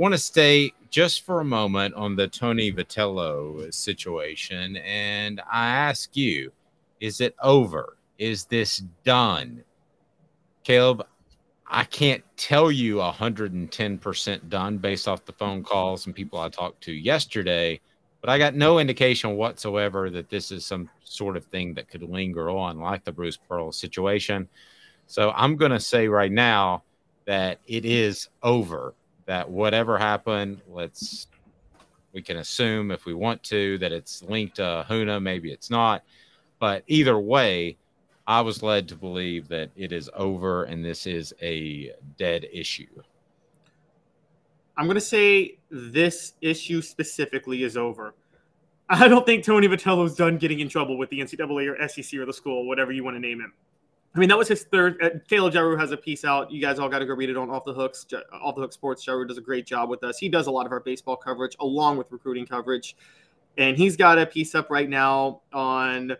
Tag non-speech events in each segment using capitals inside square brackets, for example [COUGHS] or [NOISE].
want to stay just for a moment on the Tony Vitello situation. And I ask you, is it over? Is this done? Caleb, I can't tell you 110% done based off the phone calls and people I talked to yesterday, but I got no indication whatsoever that this is some sort of thing that could linger on like the Bruce Pearl situation. So I'm going to say right now that it is over, that whatever happened, let's, we can assume if we want to that it's linked to Ahuna, maybe it's not. But either way, I was led to believe that it is over and this is a dead issue. I'm going to say this issue specifically is over. I don't think Tony Vitello's done getting in trouble with the NCAA or SEC or the school, whatever you want to name him. I mean, that was his third. Uh, Caleb Jaru has a piece out. You guys all got to go read it on Off the Hooks. Off the Hook Sports. Jaru does a great job with us. He does a lot of our baseball coverage along with recruiting coverage, and he's got a piece up right now on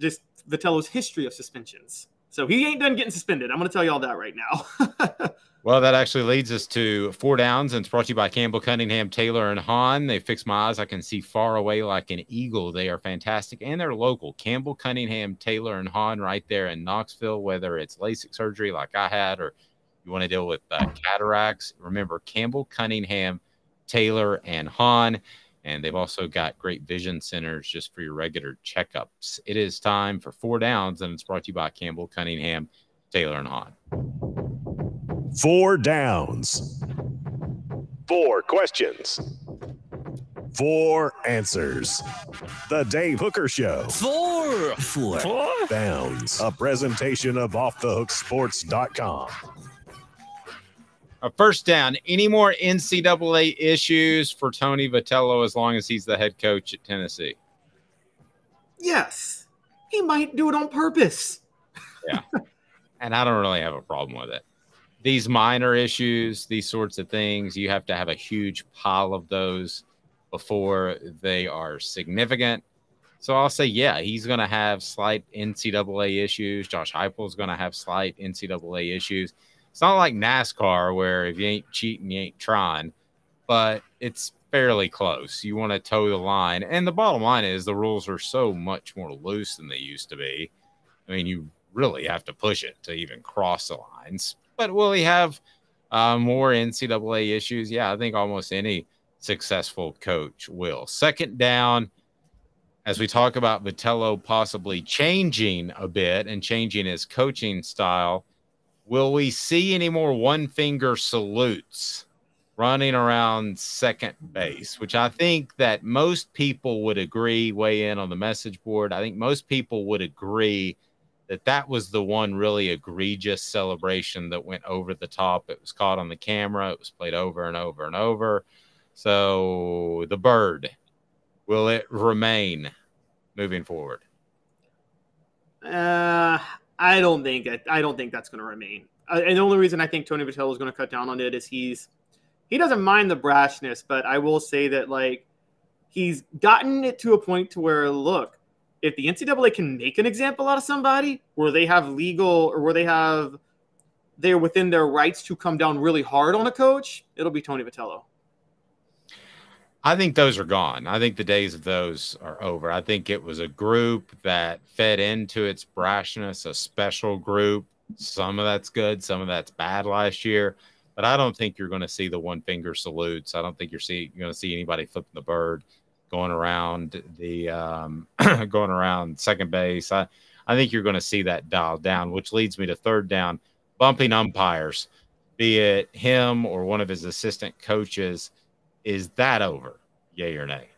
just Vitello's history of suspensions. So he ain't done getting suspended. I'm going to tell you all that right now. [LAUGHS] well, that actually leads us to four downs, and it's brought to you by Campbell Cunningham, Taylor, and Haun. They fix my eyes. I can see far away like an eagle. They are fantastic, and they're local. Campbell Cunningham, Taylor, and Haun right there in Knoxville, whether it's LASIK surgery like I had or you want to deal with uh, cataracts. Remember, Campbell Cunningham, Taylor, and Haun. And they've also got great vision centers just for your regular checkups. It is time for four downs, and it's brought to you by Campbell Cunningham, Taylor, and Haun. Four downs, four questions, four answers. The Dave Hooker Show. Four, four, four downs. A presentation of OffTheHookSports.com. A first down. Any more NCAA issues for Tony Vitello as long as he's the head coach at Tennessee? Yes. He might do it on purpose. yeah. And I don't really have a problem with it. These minor issues, these sorts of things, you have to have a huge pile of those before they are significant. So I'll say, yeah, he's going to have slight NCAA issues. Josh Heupel is going to have slight NCAA issues it's not like NASCAR where if you ain't cheating, you ain't trying, but it's fairly close. You want to toe the line. And the bottom line is the rules are so much more loose than they used to be. I mean, you really have to push it to even cross the lines. But will he have uh, more NCAA issues? Yeah, I think almost any successful coach will. Second down, as we talk about Vitello possibly changing a bit and changing his coaching style Will we see any more one finger salutes running around second base, which I think that most people would agree, weigh in on the message board. I think most people would agree that that was the one really egregious celebration that went over the top. It was caught on the camera, it was played over and over and over. So the bird, will it remain moving forward? Uh, I don't think it, I don't think that's going to remain. Uh, and the only reason I think Tony Vitello is going to cut down on it is he's he doesn't mind the brashness, but I will say that like he's gotten it to a point to where look, if the NCAA can make an example out of somebody where they have legal or where they have they're within their rights to come down really hard on a coach, it'll be Tony Vitello. I think those are gone. I think the days of those are over. I think it was a group that fed into its brashness, a special group. Some of that's good, some of that's bad last year. But I don't think you're going to see the one finger salutes. I don't think you're, see, you're going to see anybody flipping the bird going around the um, [CLEARS THROAT] going around second base. I, I think you're going to see that dialed down, which leads me to third down, bumping umpires, be it him or one of his assistant coaches is that over? Yay or nay?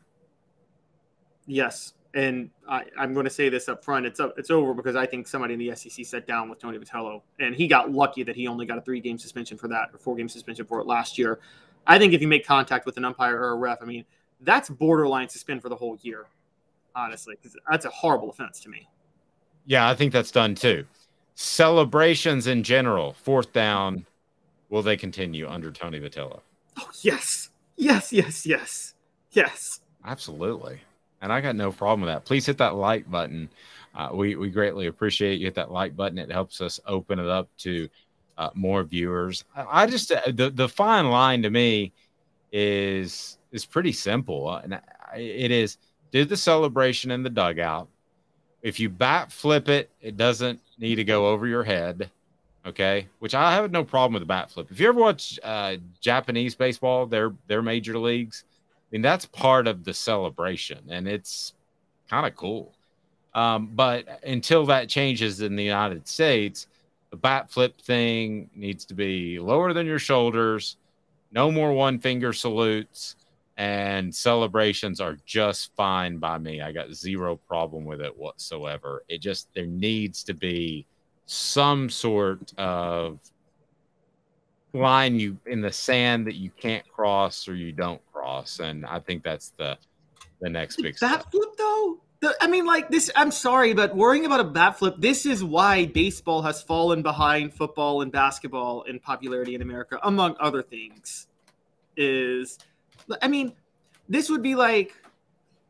Yes. And I, am going to say this up front. It's up, it's over because I think somebody in the SEC sat down with Tony Vitello, and he got lucky that he only got a three game suspension for that, or four game suspension for it last year. I think if you make contact with an umpire or a ref, I mean, that's borderline suspend for the whole year, honestly, because that's a horrible offense to me. Yeah, I think that's done too. Celebrations in general, fourth down, will they continue under Tony Vitello? Oh, yes. Yes, yes, yes, yes. Absolutely. And I got no problem with that. Please hit that like button. Uh, we, we greatly appreciate you hit that like button. It helps us open it up to uh, more viewers. I, I just, uh, the, the fine line to me is is pretty simple, uh, and it is do the celebration in the dugout. If you bat flip it, it doesn't need to go over your head. Okay, which I have no problem with the bat flip. If you ever watch uh, Japanese baseball, their their major leagues, I mean that's part of the celebration, and it's kind of cool. Um, but until that changes in the United States, the bat flip thing needs to be lower than your shoulders, no more one finger salutes, and celebrations are just fine by me. I got zero problem with it whatsoever. It just, there needs to be some sort of line you in the sand that you can't cross or you don't cross. And I think that's the, the next big bat step. flip though I mean, like this. I'm sorry, but worrying about a bat flip. This is why baseball has fallen behind football and basketball in popularity in America, among other things. Is, I mean, this would be like,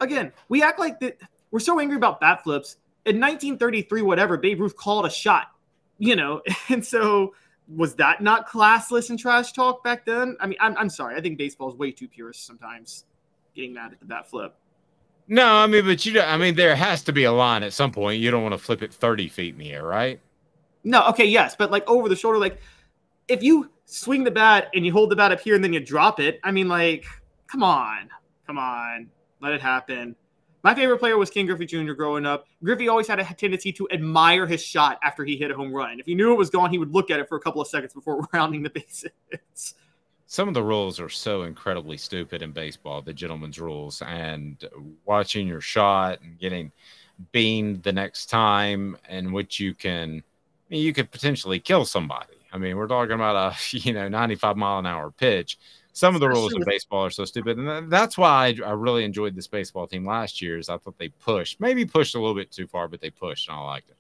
again, we act like that. We're so angry about bat flips. In 1933, whatever, Babe Ruth called a shot, you know, [LAUGHS] and so was that not classless and trash talk back then? I mean, I'm, I'm sorry. I think baseball is way too purist sometimes, getting mad at the bat flip. No, I mean, but you, I mean, there has to be a line at some point. You don't want to flip it 30 feet in the air, right? No, okay, yes, but like over the shoulder, like if you swing the bat and you hold the bat up here and then you drop it, I mean, like, come on, come on, let it happen. My favorite player was Ken Griffey Jr. growing up. Griffey always had a tendency to admire his shot after he hit a home run. If he knew it was gone, he would look at it for a couple of seconds before [LAUGHS] rounding the bases some of the rules are so incredibly stupid in baseball, the gentleman's rules, and watching your shot and getting beamed the next time, in which you can, I mean, you could potentially kill somebody. I mean, we're talking about a [LAUGHS] you know 95 mile an hour pitch. Some of the rules in baseball are so stupid, and that's why I, I really enjoyed this baseball team last year. Is I thought they pushed, maybe pushed a little bit too far, but they pushed, and I liked it.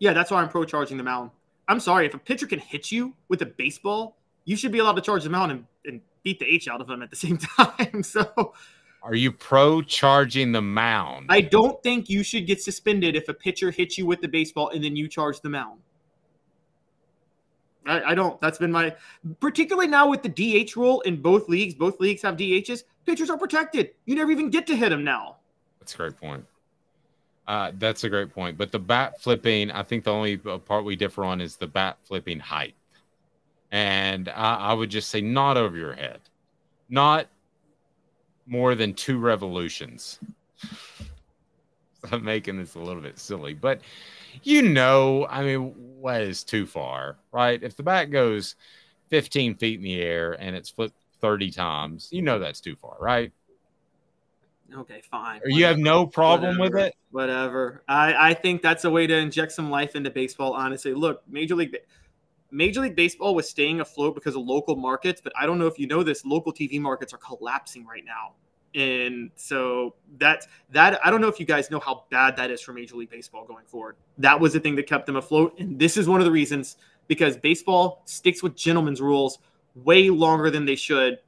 Yeah, that's why I'm pro charging the mound. I'm sorry if a pitcher can hit you with a baseball you should be allowed to charge them out and, and beat the H out of them at the same [LAUGHS] time. so, are you pro charging the mound? I don't think you should get suspended if a pitcher hits you with the baseball and then you charge the mound. I, I don't. That's been my, particularly now with the DH rule in both leagues. Both leagues have DHs. Pitchers are protected. You never even get to hit them now. That's a great point. Uh, that's a great point. But the bat flipping, I think the only part we differ on is the bat flipping height. And I, I would just say, not over your head, not more than two revolutions. [LAUGHS] I'm making this a little bit silly, but you know, I mean, what is too far, right? If the bat goes 15 feet in the air and it's flipped 30 times, you know that's too far, right? Okay, fine. Or you have no problem whatever, with it? Whatever. I, I think that's a way to inject some life into baseball, honestly. Look, Major League Major League Baseball was staying afloat because of local markets, but I don't know if you know this, local TV markets are collapsing right now. And so that that I don't know if you guys know how bad that is for Major League Baseball going forward. That was the thing that kept them afloat. And this is one of the reasons because baseball sticks with gentlemen's rules way longer than they should.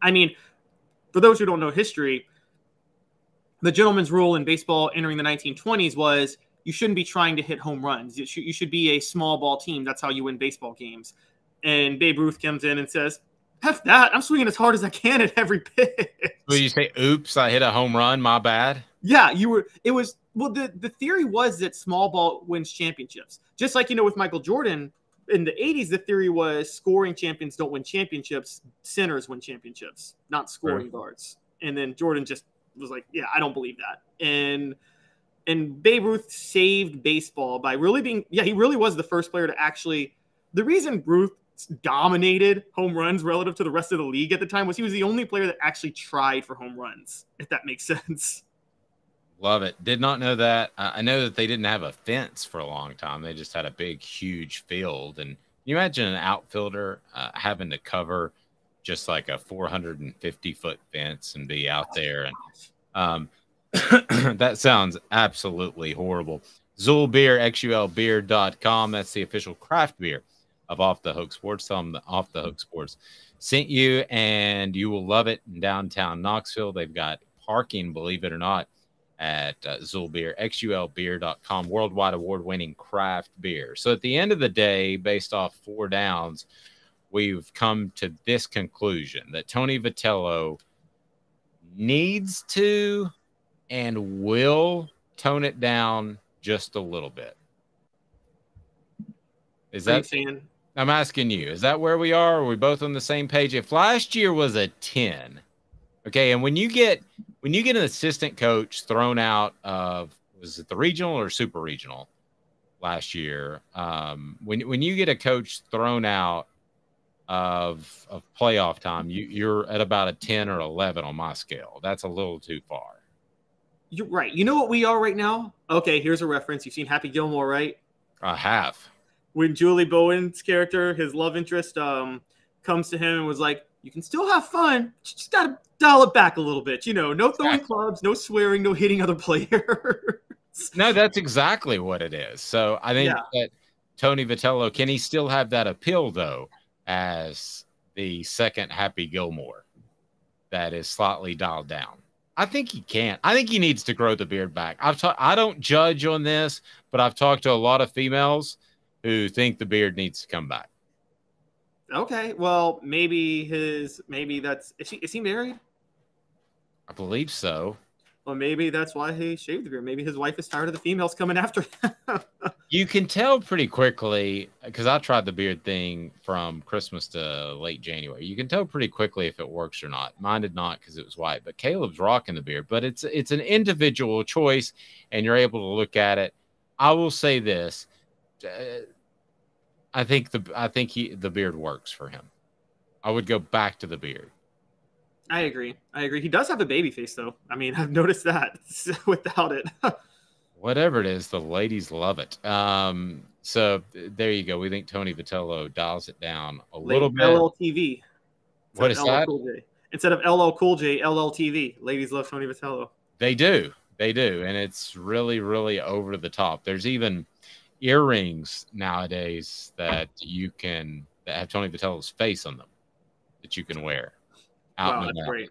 I mean, for those who don't know history, the gentleman's rule in baseball entering the 1920s was you shouldn't be trying to hit home runs. You should, you should be a small ball team. That's how you win baseball games. And Babe Ruth comes in and says, F that. I'm swinging as hard as I can at every [LAUGHS] pitch. Will you say, oops, I hit a home run. My bad. Yeah, you were. It was, well, the, the theory was that small ball wins championships. Just like, you know, with Michael Jordan in the 80s, the theory was scoring champions don't win championships, centers win championships, not scoring guards. And then Jordan just was like, yeah, I don't believe that. And, and Babe Ruth saved baseball by really being yeah he really was the first player to actually the reason Ruth dominated home runs relative to the rest of the league at the time was he was the only player that actually tried for home runs if that makes [LAUGHS] sense. Love it. Did not know that. I know that they didn't have a fence for a long time. They just had a big huge field. And you imagine an outfielder uh, having to cover just like a 450 foot fence and be out there and um, [COUGHS] that sounds absolutely horrible. Xul Beer, xulbeer.com. That's the official craft beer of Off the Hook Sports. Tell them the Off the Hook Sports sent you, and you will love it in downtown Knoxville. They've got parking, believe it or not, at uh, Xul Beer, xulbeer.com, worldwide award winning craft beer. So at the end of the day, based off four downs, we've come to this conclusion that Tony Vitello needs to and will tone it down just a little bit. Is that saying I'm asking you, is that where we are? Are we both on the same page? If last year was a 10, okay, and when you get when you get an assistant coach thrown out of was it the regional or super regional last year? Um, when when you get a coach thrown out of of playoff time, you, you're at about a 10 or 11 on my scale. That's a little too far. You're right? You know what we are right now? Okay, here's a reference. You've seen Happy Gilmore, right? I have. when Julie Bowen's character, his love interest, um, comes to him and was like, "You can still have fun, you just gotta dial it back a little bit. You know, no throwing Exactly. clubs, no swearing, no hitting other [LAUGHS] players." No, that's exactly what it is. So I think Yeah. that Tony Vitello can he still have that appeal though as the second Happy Gilmore that is slightly dialed down. I think he can't. I think he needs to grow the beard back. I've ta- I don't judge on this, but I've talked to a lot of females who think the beard needs to come back. okay, well, maybe his, maybe that's is he is he married? I believe so. Well, maybe that's why he shaved the beard. Maybe his wife is tired of the females coming after him. [LAUGHS] You can tell pretty quickly because I tried the beard thing from Christmas to late January. You can tell pretty quickly if it works or not. Mine did not because it was white, but Caleb's rocking the beard. But it's it's an individual choice, and you're able to look at it. I will say this: uh, I think the I think he the beard works for him. I would go back to the beard. I agree. I agree. He does have a baby face, though. I mean, [LAUGHS] I've noticed that [LAUGHS] without it. Whatever it is, the ladies love it. Um, so there you go. We think Tony Vitello dials it down a little bit. LLTV. What Instead of LL that? Cool J. Instead of LL Cool J, LLTV. Ladies love Tony Vitello. They do. They do. And it's really, really over the top. There's even earrings nowadays that you can that have Tony Vitello's face on them that you can wear out Wow, and about. great.